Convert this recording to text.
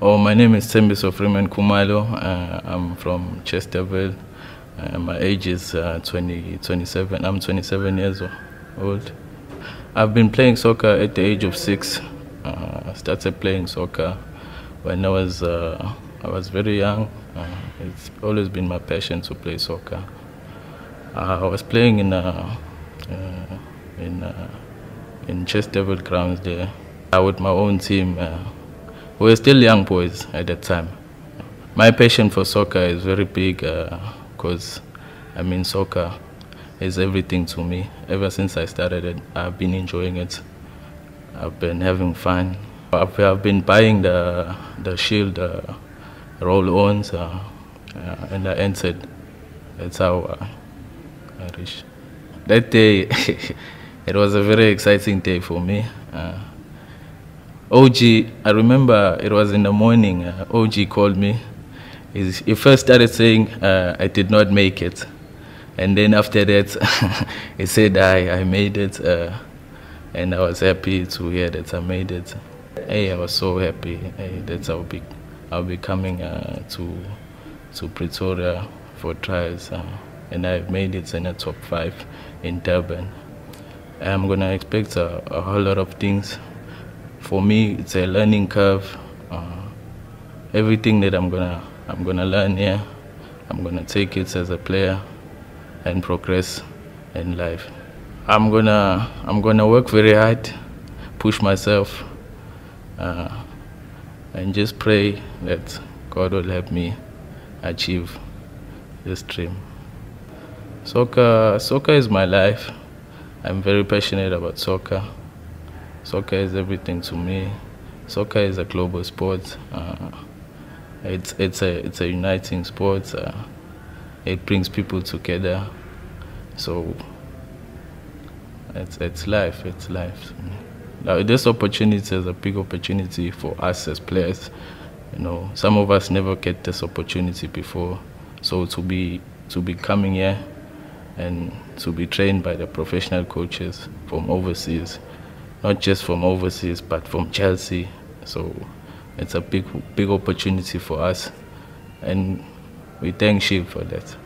Oh, my name is Sthembiso Freeman Khumalo. Uh, I'm from Chesterville. Uh, my age is uh, 20, 27. I'm 27 years old. I've been playing soccer at the age of six. Uh, I started playing soccer when I was uh, I was very young. Uh, it's always been my passion to play soccer. I was playing in uh, in in Chesterville grounds there with my own team. Uh, we were still young boys at that time. My passion for soccer is very big because I mean soccer is everything to me. Ever since I started it, I've been enjoying it. I've been having fun. I've, I've been buying the the Shield uh, roll-ons uh, uh, and I entered. That's how uh, I reached. That day, it was a very exciting day for me. OG, I remember it was in the morning. Uh, OG called me. He first started saying uh, I did not make it, and then after that, he said I, I made it, uh, and I was happy to hear that I made it. Hey, I was so happy hey, that I'll be I'll be coming uh, to to Pretoria for trials, uh, and I've made it in the top five in Durban. I'm gonna expect a, a whole lot of things for me it's a learning curve. Uh, everything that i'm gonna i'm gonna learn here i'm gonna take it as a player and progress in life. I'm gonna i'm gonna work very hard push myself uh, and just pray that god will help me achieve this dream. Soccer soccer is my life. I'm very passionate about soccer Soccer is everything to me. Soccer is a global sport. Uh, it's it's a it's a uniting sport. Uh, it brings people together. So it's it's life. It's life. Now this opportunity is a big opportunity for us as players. You know, some of us never get this opportunity before. So to be to be coming here and to be trained by the professional coaches from overseas not just from overseas but from Chelsea. So it's a big big opportunity for us, and we thank Shield for that.